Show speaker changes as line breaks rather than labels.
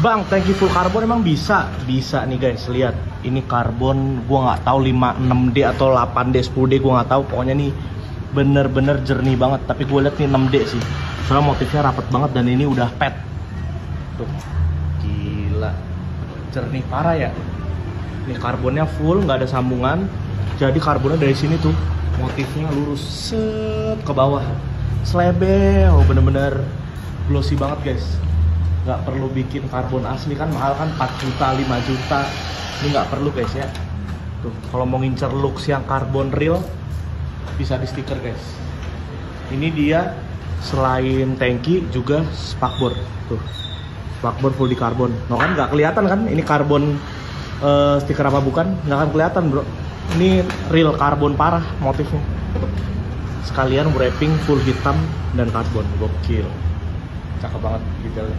Bang, tanki full karbon emang bisa? Bisa nih guys, lihat. Ini karbon gua nggak tahu 5 6D atau 8D 10D gua nggak tahu. Pokoknya nih bener-bener jernih banget. Tapi gue lihat nih 6D sih. Soalnya motifnya rapet banget dan ini udah pet. Tuh. Gila. Jernih parah ya. Ini karbonnya full, nggak ada sambungan. Jadi karbonnya dari sini tuh motifnya lurus set ke bawah. Slebel, bener-bener glossy banget guys nggak perlu bikin karbon asli kan mahal kan 4 juta 5 juta. Ini nggak perlu guys ya. Tuh kalau mau ngincer looks yang karbon real bisa di stiker guys. Ini dia selain tanki juga spakbor. Tuh spakbor full di karbon. No kan nggak kelihatan kan ini karbon eh, stiker apa bukan? Nggak akan kelihatan bro. Ini real karbon parah motifnya. Sekalian wrapping full hitam dan karbon. Gokil cakep banget detailnya.